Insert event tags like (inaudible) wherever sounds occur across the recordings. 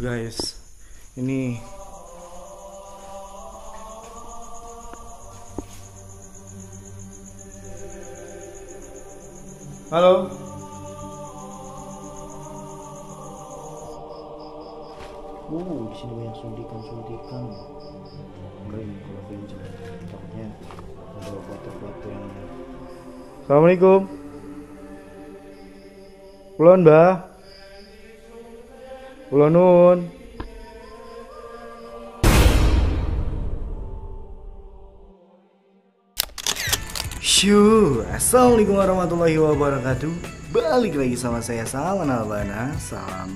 Guys, ini Halo. Uh, di sini banyak suntikan-suntikan. Enggak ini kalau pinjam. Takutnya ada foto-foto yang Assalamualaikum. Ulon, Mbah. Ulon nun. Assalamualaikum warahmatullahi wabarakatuh Balik lagi sama saya Salam Albana Salam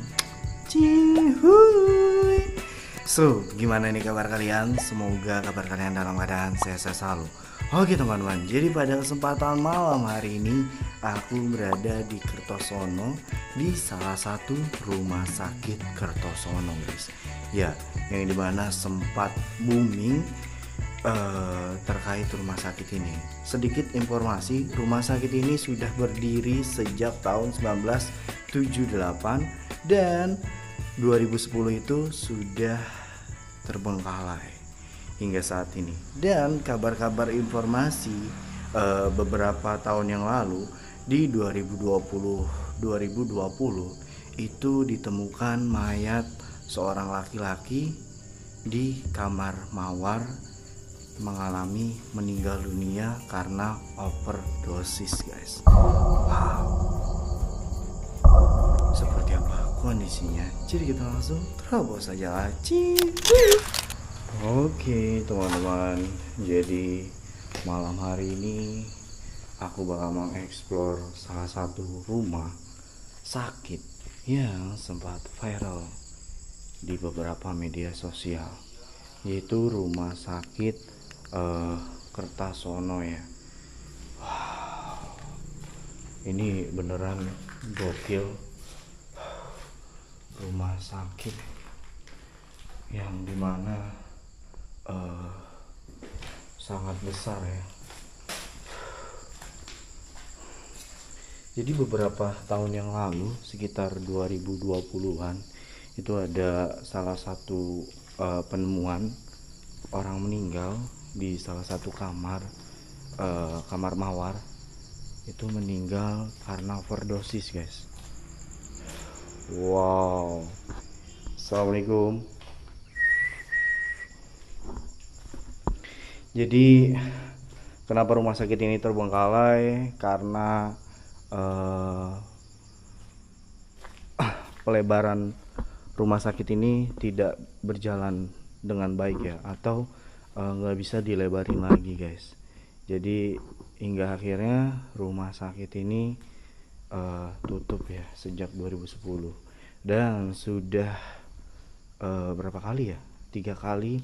Cihuy So, gimana nih kabar kalian? Semoga kabar kalian dalam keadaan sehat-sehat selalu Oke teman-teman, jadi pada kesempatan malam hari ini Aku berada di Kertosono Di salah satu rumah sakit Kertosono guys Ya, yang di mana sempat booming eh, terkait rumah sakit ini. Sedikit informasi, rumah sakit ini sudah berdiri sejak tahun 1978 dan 2010 itu sudah terbengkalai hingga saat ini. Dan kabar-kabar informasi eh, beberapa tahun yang lalu di 2020 2020 itu ditemukan mayat seorang laki-laki di kamar mawar mengalami meninggal dunia karena overdosis guys. Wow. Seperti apa kondisinya. Jadi kita langsung terobos saja aci oke teman-teman. Jadi malam hari ini aku bakal mengeksplor salah satu rumah sakit yang sempat viral di beberapa media sosial. Yaitu rumah sakit eh, Kertasono ya. Wow. Ini beneran gokil rumah sakit yang di mana eh, sangat besar ya. Jadi beberapa tahun yang lalu sekitar 2020-an itu ada salah satu eh, penemuan orang meninggal di salah satu kamar eh, kamar mawar itu meninggal karena overdosis guys wow. Assalamualaikum. Jadi kenapa rumah sakit ini terbengkalai? Karena eh, (clears throat) pelebaran rumah sakit ini tidak berjalan dengan baik ya atau eh, nggak bisa dilebarin lagi guys. Jadi hingga akhirnya rumah sakit ini eh, tutup ya sejak 2010 dan sudah eh, berapa kali ya? Tiga kali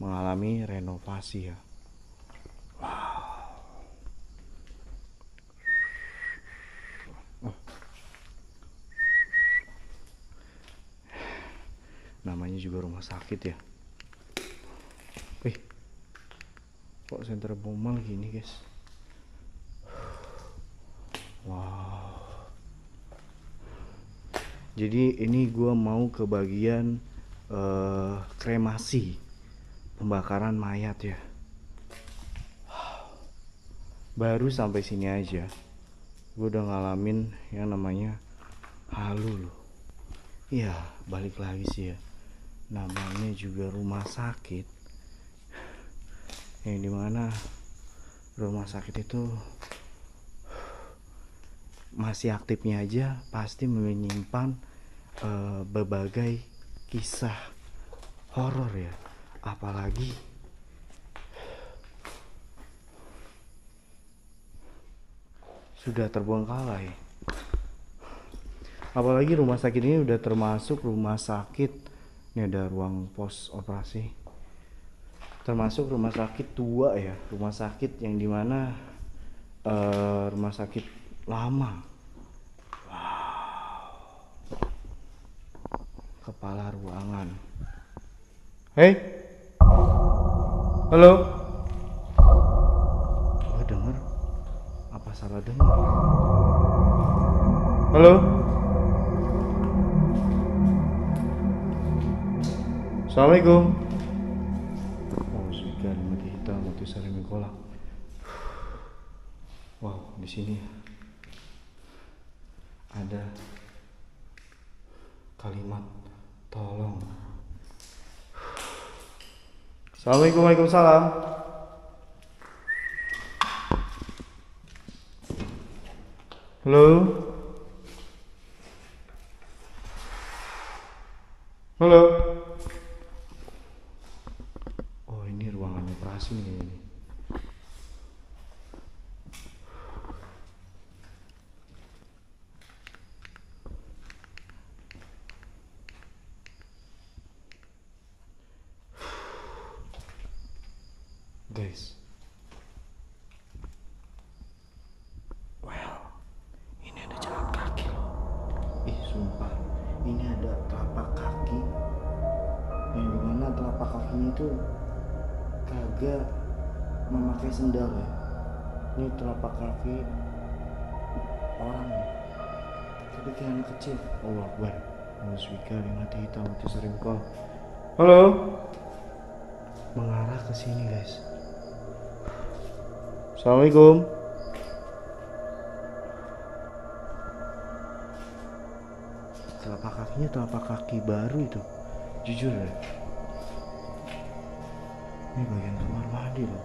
mengalami renovasi ya. Namanya juga rumah sakit ya. Wih, kok senter bomal gini guys? Wow. Jadi ini gua mau ke bagian eh, kremasi, pembakaran mayat ya. Baru sampai sini aja, gue udah ngalamin yang namanya halu loh. Iya, balik lagi sih ya. Namanya juga rumah sakit yang di mana rumah sakit itu masih aktifnya aja pasti menyimpan eh, berbagai kisah horor ya. Apalagi sudah terbengkalai apalagi rumah sakit ini udah termasuk rumah sakit ini ada ruang pos operasi. Termasuk rumah sakit tua ya rumah sakit yang di mana eh, rumah sakit lama wow kepala ruangan. Hei? Halo? Gue denger? Apa salah denger? Halo? Assalamualaikum. Oh, sudah mati hitam, mati sari kolak. Wow, di sini Assalamualaikum, waalaikumsalam. Halo. Halo. Oh, ini ruangan operasi nih kayaknya. Guys. Well, ini ada jalan kaki loh. Ih, sumpah. Ini ada telapak kaki. Yang di mana telapak kakinya itu kagak memakai sendal ya. Ini telapak kaki orang ya. Tapi kayak anak kecil. Allah Akbar. Musbika mati hitam mati sering kol. Halo. Mengarah ke sini guys. Assalamualaikum. Telapak kakinya telapak kaki baru itu. Jujur ya. Ini bagian kamar mandi loh.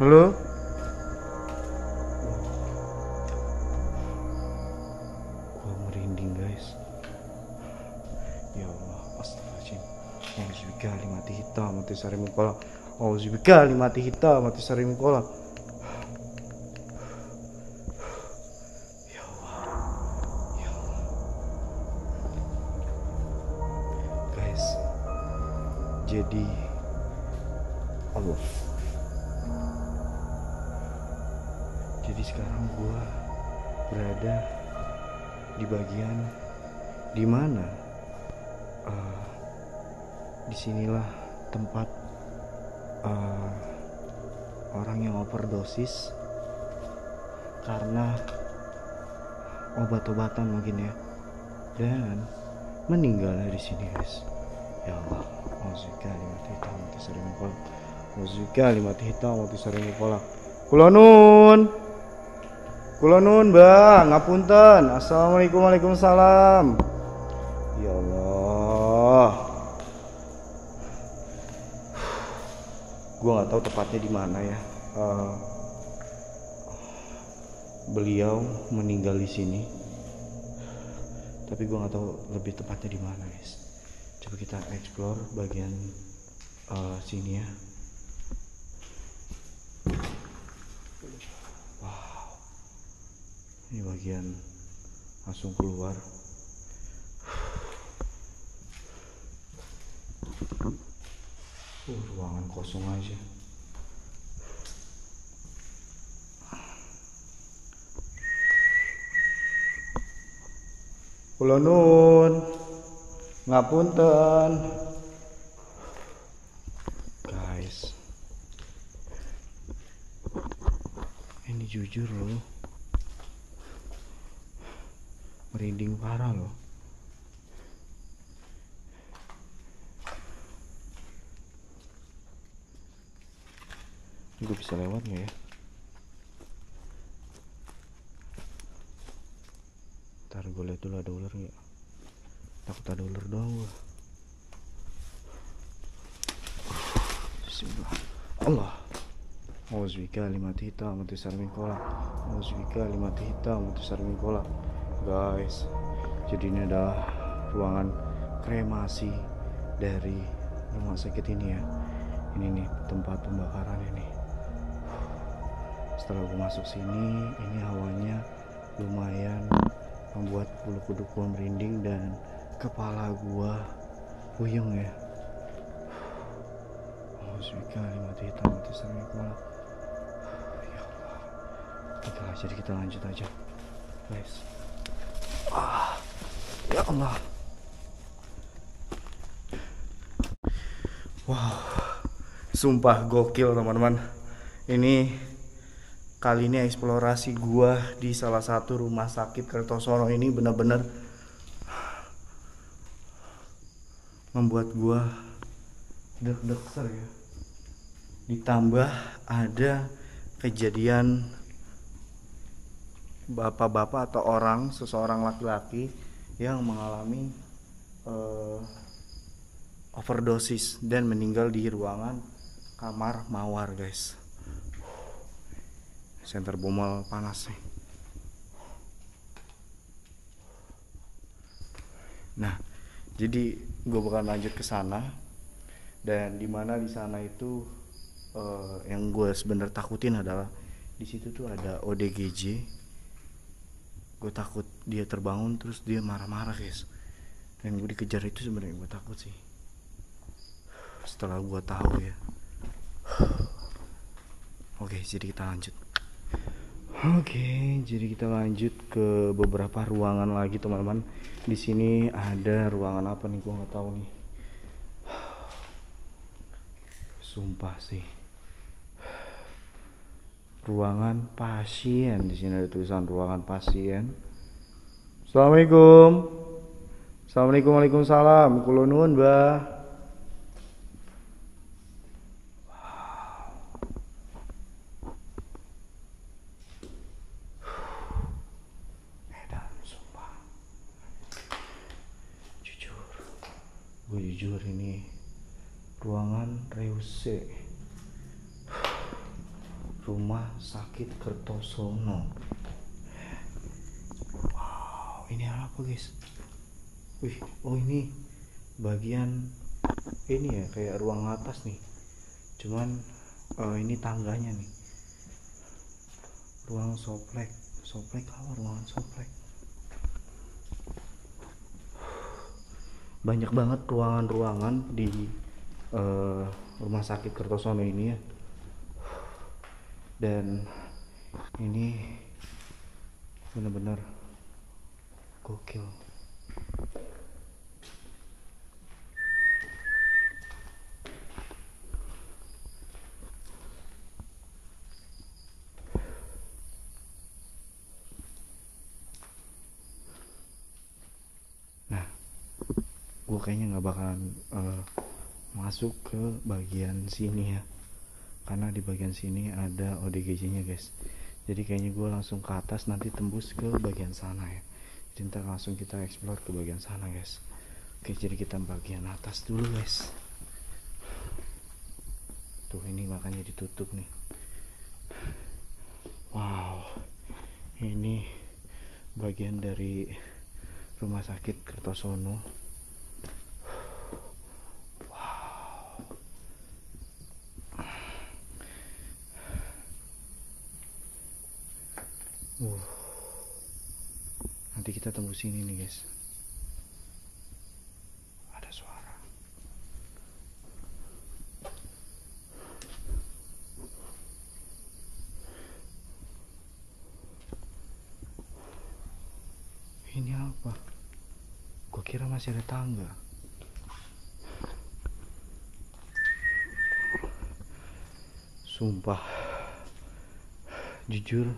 Halo? Mati sari mukola. Auzubillah mati hitam, mati sari mukola. Ya Allah Mauzika limati hitam mati sering kolak Mauzika limati hitam mati sering kolak kulonun kulonun bang ngapunten. Assalamualaikum waalaikumsalam. Ya Allah. Gue nggak tahu tepatnya di mana ya. Eh, beliau meninggal di sini. Tapi gue nggak tahu lebih tepatnya di mana guys coba kita explore bagian eh, sini ya wow ini bagian langsung keluar Uh, ruangan kosong aja. Kula nun. Ngapunten. Guys. Ini jujur loh. Merinding parah loh. Gue bisa lewat nggak ya? Ntar gue lihat dulu ada ular nggak? Takut ada ular doang gue. Bismillah. Allah. Auzubika limati hitam mati sarmin kola. Auzubika limati hitam mati sarmin kola. Guys, jadi ini adalah ruangan kremasi dari rumah sakit ini ya. Ini nih tempat pembakaran ini setelah gue masuk sini ini hawanya lumayan membuat bulu kuduk gue merinding dan kepala gue puyeng ya. Ya Oke lah, jadi kita lanjut aja. Guys ah ya Allah. Wow. Sumpah gokil teman-teman. Ini kali ini eksplorasi gua di salah satu rumah sakit Kertosono ini benar-benar membuat gua deg-deg ya. Ditambah ada kejadian bapak-bapak atau orang seseorang laki-laki yang mengalami uh, overdosis dan meninggal di ruangan kamar mawar guys. Center bomol panas nih. Nah jadi gue bakal lanjut ke sana. Dan di mana di sana itu uh, yang gue sebenarnya takutin adalah di situ tuh ada ODGJ gue takut dia terbangun terus dia marah-marah guys. Dan gue dikejar itu sebenarnya gue takut sih. Setelah gue tahu ya. (sighs) Oke jadi kita lanjut oke jadi kita lanjut ke beberapa ruangan lagi teman-teman. Di sini ada ruangan apa nih? Gue nggak tahu nih. Sumpah sih. Ruangan pasien. Di sini ada tulisan ruangan pasien. Assalamualaikum. Assalamualaikum Waalaikumsalam. Kulonun bah gue jujur ini. Ruangan Reuse. Rumah sakit Kertosono. Wow ini apa guys? Wih oh ini bagian ini ya kayak ruang atas nih. Cuman uh, ini tangganya nih. Ruang soplek. Soplek apa? Ruangan soplek banyak banget ruangan-ruangan di uh, rumah sakit Kertosono ini ya. Dan ini benar-benar gokil kayaknya nggak bakalan uh, masuk ke bagian sini ya. Karena di bagian sini ada ODGJ nya guys. Jadi kayaknya gue langsung ke atas nanti tembus ke bagian sana ya. Jadi langsung kita explore ke bagian sana guys. Oke jadi kita bagian atas dulu guys. Tuh ini makanya ditutup nih. Wow. Ini bagian dari rumah sakit Kertosono Uh. Nanti kita tembus sini nih, guys. Ada suara. Ini apa? Gue kira masih ada tangga. Sumpah. Jujur,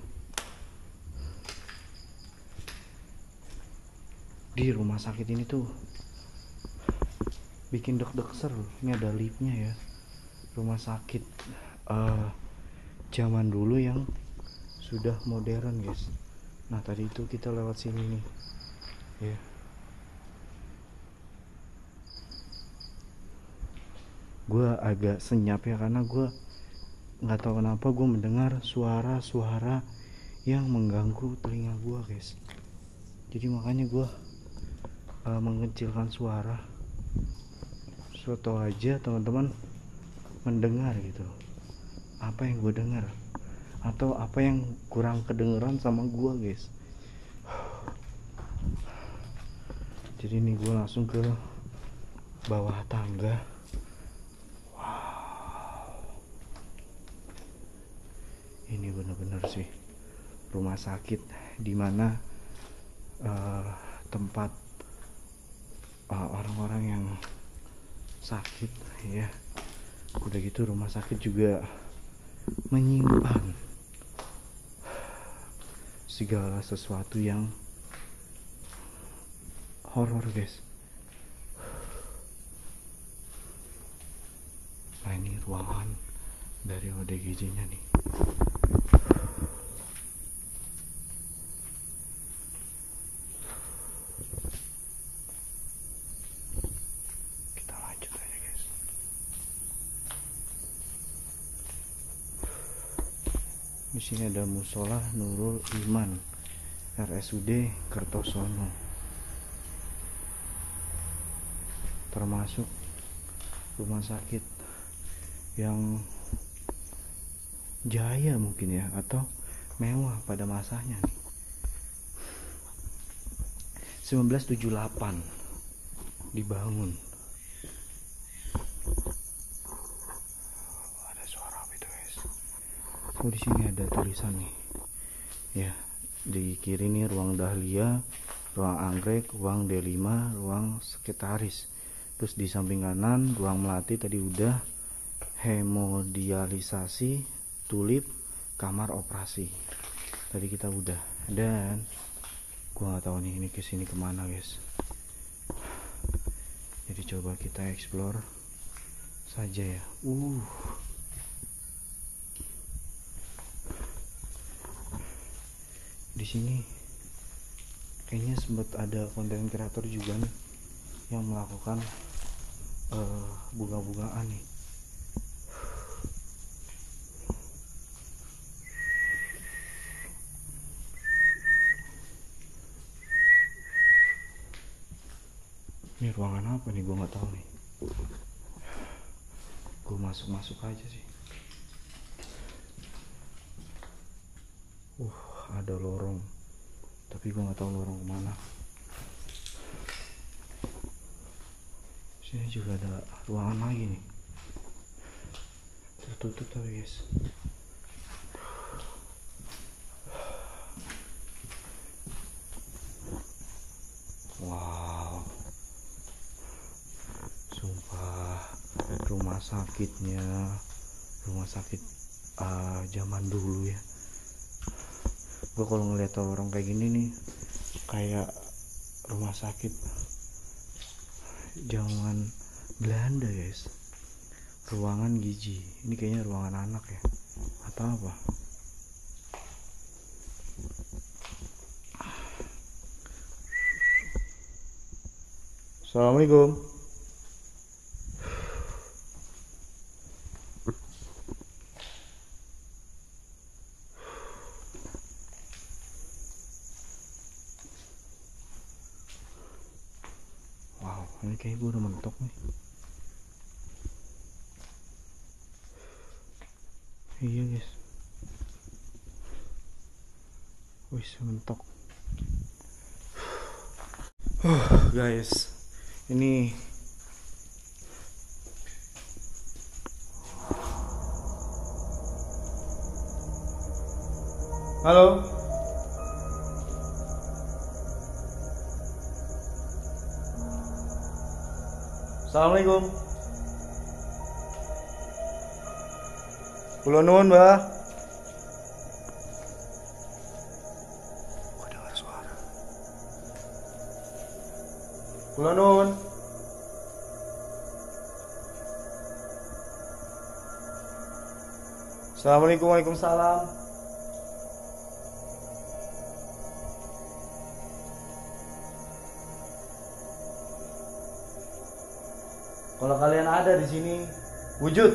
di rumah sakit ini tuh bikin deg-deg seru. Ini ada liftnya ya. Rumah sakit uh, zaman dulu yang sudah modern guys. Nah tadi itu kita lewat sini nih. Ya. Gue agak senyap ya karena gue nggak tahu kenapa gue mendengar suara-suara yang mengganggu telinga gue guys. Jadi makanya gue uh, mengecilkan suara. Suatu aja teman-teman mendengar gitu. Apa yang gue dengar? Atau apa yang kurang kedengeran sama gue guys? Jadi ini gue langsung ke bawah tangga. Wow. Ini bener-bener sih rumah sakit di mana uh, eh, tempat orang-orang yang sakit ya. Udah gitu rumah sakit juga menyimpan segala sesuatu yang horor guys. Nah ini ruangan dari ODGJ nya nih. Sini ada musola Nurul Iman RSUD Kertosono. Termasuk rumah sakit yang jaya mungkin ya atau mewah pada masanya nih. 1978 dibangun Oh, ada suara apa itu guys oh di sini ada tulisan nih? Ya di kiri nih ruang dahlia ruang anggrek ruang D5 ruang sekretaris. Terus di samping kanan ruang melati tadi udah hemodialisasi tulip kamar operasi. Tadi kita udah. Dan gua nggak tahu nih ini ke sini ke mana guys. Jadi coba kita explore saja ya. Uh di sini kayaknya sempat ada konten kreator juga nih yang melakukan uh, bunga-bungaan nih. Ini ruangan apa nih? Gua nggak tahu nih. Gue masuk masuk aja sih. Uh ada lorong. Tapi gue nggak tahu lorong ke mana. Sini juga ada ruangan lagi nih. Tertutup tapi guys. Wow. Sumpah rumah sakitnya rumah sakit uh, zaman dulu ya gue kalau ngeliat orang kayak gini nih kayak rumah sakit zaman Belanda guys. Ruangan gizi ini kayaknya ruangan anak ya atau apa? Assalamualaikum Wow, ini kayak gue udah mentok nih. Iya guys. Wis mentok. Guys, ini Halo. Assalamualaikum. Kula nuwun, Mbah. Gua dengar suara. Kula nuwun. Assalamualaikum Waalaikumsalam. Kalau kalian ada di sini, wujud.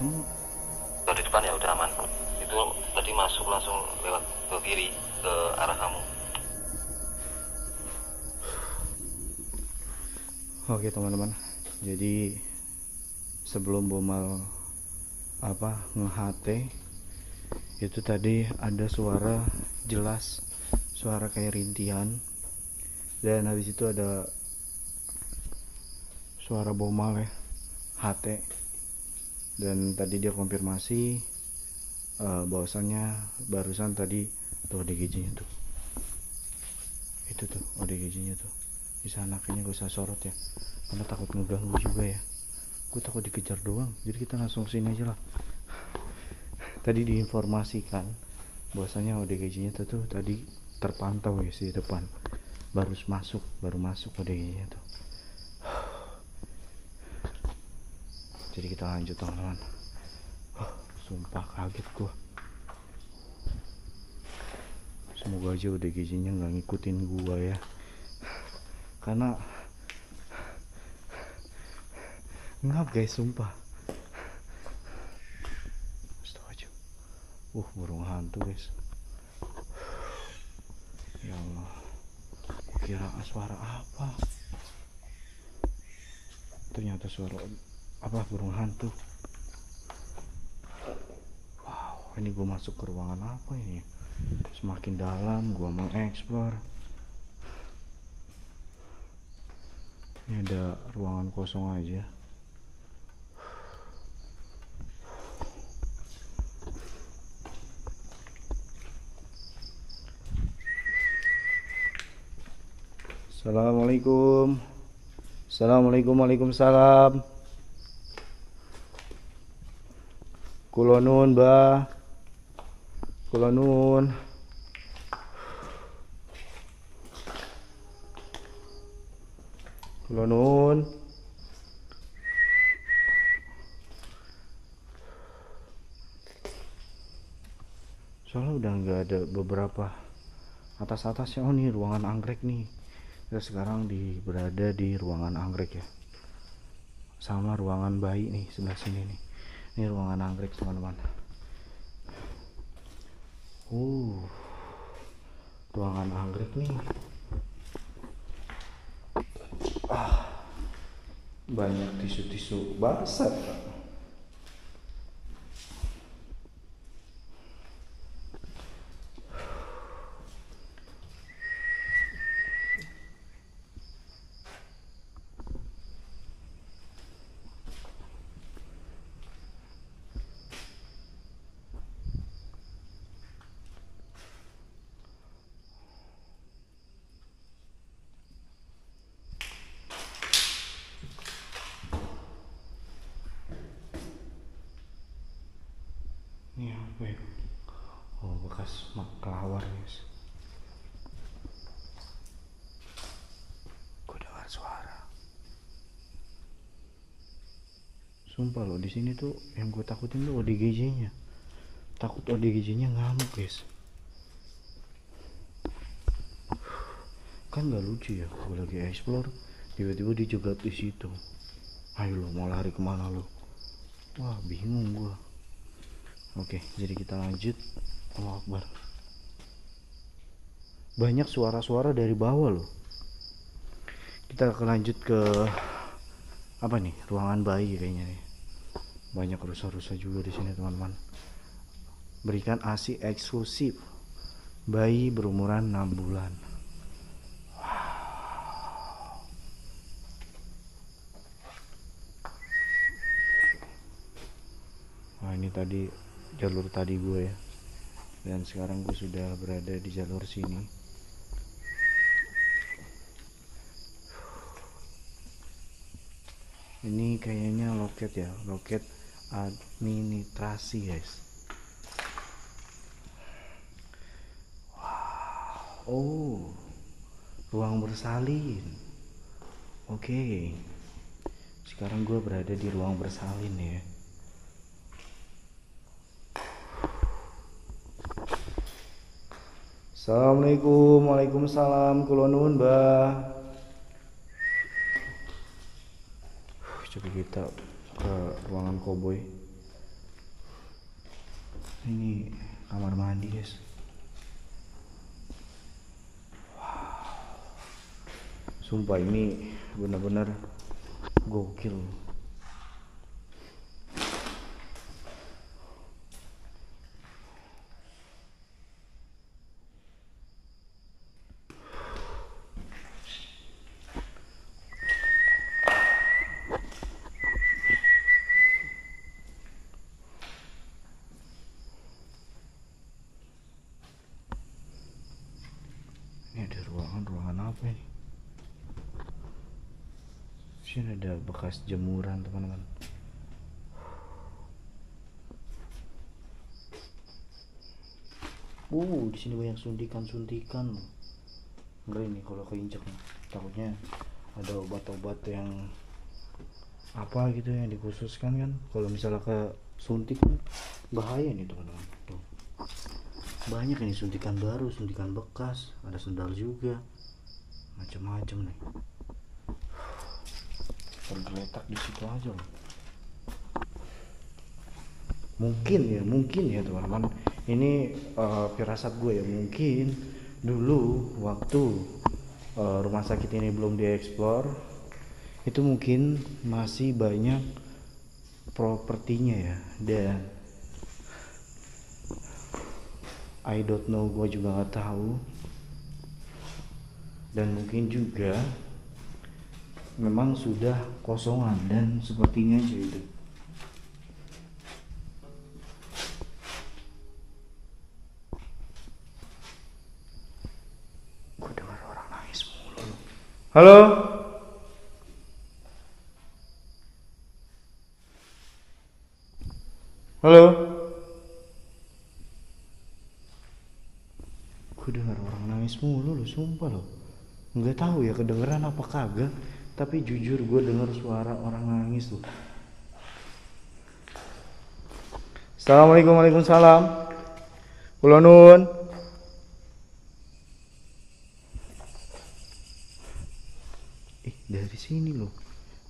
Ketemu, kalau di depan ya udah aman. Itu tadi masuk langsung lewat ke kiri ke arah kamu. Oke teman-teman, jadi sebelum Bomal apa nge itu tadi ada suara jelas, suara kayak rintihan. Dan habis itu ada suara Bomal ya, HT dan tadi dia konfirmasi uh, bahwasannya barusan tadi tuh ODGJ-nya tuh. Itu tuh ODGJ-nya tuh. Di sana kayaknya gue usah sorot ya. Karena takut ngeganggu juga ya. Gue takut dikejar doang. Jadi kita langsung sini aja lah. (laughs) Tadi diinformasikan bahwasanya ODGJ nya tuh tadi terpantau ya di depan. Baru masuk baru masuk ODGJ nya tuh jadi kita lanjut teman-teman. Oh, sumpah kaget gue semoga aja ODGJ nya nggak ngikutin gua ya. Karena ngap guys sumpah. Uh burung hantu guys. Ya Allah. Kira suara apa? Ternyata suara apa burung hantu? Wow ini gue masuk ke ruangan apa ini? Semakin dalam gue mengeksplor. Ini ada ruangan kosong aja. Assalamualaikum. Assalamualaikum Waalaikumsalam Kulonun ba Kulonun Kula nuwun. Soalnya udah nggak ada beberapa atas-atasnya oh nih ruangan anggrek nih. Kita sekarang di berada di ruangan anggrek ya. Sama ruangan bayi nih sebelah sini nih. Ini ruangan anggrek teman-teman. Uh. Ruangan anggrek nih banyak tisu-tisu basah ini apa ya oh bekas kelawar guys gue dengar suara sumpah loh di sini tuh yang gue takutin tuh ODGJ nya takut ODGJ nya ngamuk guys kan gak lucu ya gue lagi explore tiba-tiba dia di situ ayo lo mau lari ke mana lo wah bingung gue Oke, jadi kita lanjut. Allah Akbar. Banyak suara-suara dari bawah loh. Kita akan lanjut ke apa nih? Ruangan bayi kayaknya nih. Banyak rusa-rusa juga di sini, teman-teman. Berikan ASI eksklusif. Bayi berumuran 6 bulan. Wah ini tadi jalur tadi gue ya dan sekarang gue sudah berada di jalur sini ini kayaknya loket ya loket administrasi guys. Wow. Oh ruang bersalin. Oke. Okay. sekarang gue berada di ruang bersalin ya. Assalamualaikum Waalaikumsalam. Kulonun Mbah Coba kita ke ruangan koboi. Ini kamar mandi guys. Sumpah ini benar-benar gokil ini ada ruangan ruangan apa ini sini ada bekas jemuran teman-teman. Uh di sini banyak suntikan suntikan loh ngeri nih kalau keinjak nih. Takutnya ada obat-obat yang apa gitu yang dikhususkan kan. Kalau misalnya ke suntik kan bahaya nih teman-teman. Tuh. Banyak ini suntikan baru suntikan bekas. Ada sendal juga macam-macam nih. Tergeletak di situ aja loh. Mungkin ya mungkin ya teman-teman. Ini eh, firasat gue ya mungkin dulu waktu eh, rumah sakit ini belum dieksplor itu mungkin masih banyak propertinya ya. Dan I don't know gue juga nggak tahu dan mungkin juga memang sudah kosongan dan sepertinya aja itu. Orang nangis mulu. Halo? Halo? Gue dengar orang nangis mulu loh sumpah loh nggak tahu ya kedengeran apa kagak tapi jujur gue dengar suara orang nangis loh Assalamualaikum Waalaikumsalam. Kula nun Ih dari sini loh.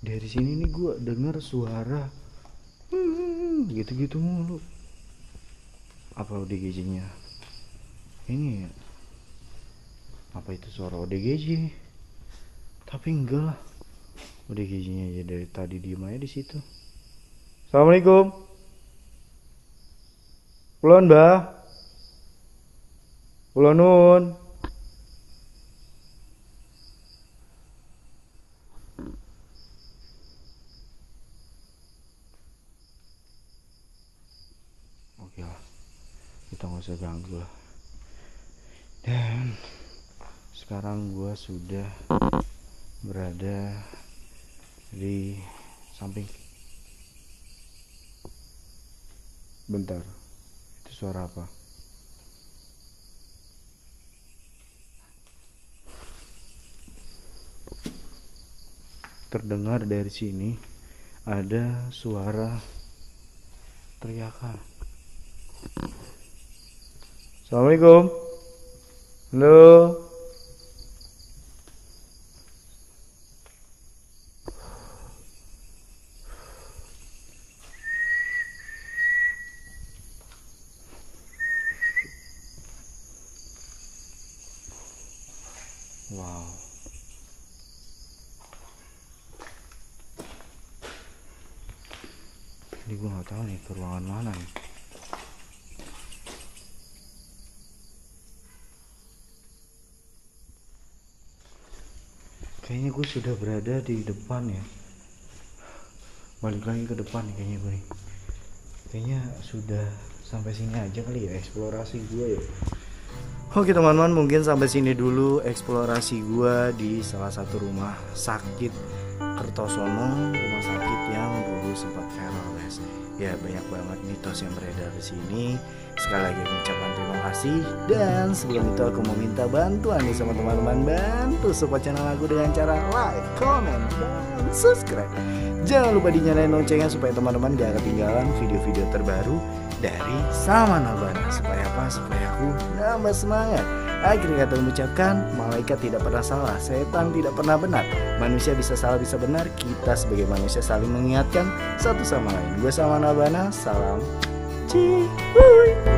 Dari sini nih gue dengar suara hmm, Gitu-gitu mulu. Apa ODGJ-nya Ini ya Apa itu suara ODGJ Tapi enggak lah. ODGJ-nya aja dari tadi diem aja di situ. Assalamualaikum. Kulon mbah Kulon nun Oke lah. Kita nggak usah ganggu lah. Dan Sekarang gua sudah Berada Di Samping Bentar itu suara apa? Terdengar dari sini ada suara teriakan. Assalamualaikum. Halo. Wow. Ini gue nggak tahu nih ke ruangan mana nih. Kayaknya gue sudah berada di depan ya. Balik lagi ke depan kayaknya gue nih. Kayaknya sudah sampai sini aja kali ya eksplorasi gue ya. Oke teman-teman mungkin sampai sini dulu eksplorasi gua di salah satu rumah sakit Kertosono rumah sakit yang dulu sempat viral guys ya banyak banget mitos yang beredar di sini. Sekali lagi aku ucapkan terima kasih. Dan sebelum itu aku mau minta bantuan nih sama teman-teman. Bantu support channel aku dengan cara like, comment, dan subscribe. Jangan lupa dinyalain loncengnya supaya teman-teman gak ketinggalan video-video terbaru dari Sama Nabana supaya apa? Supaya aku nambah semangat. Akhir kata mengucapkan, malaikat tidak pernah salah, setan tidak pernah benar. Manusia bisa salah bisa benar, kita sebagai manusia saling mengingatkan satu sama lain. Gue sama Nabana, salam. Wuih.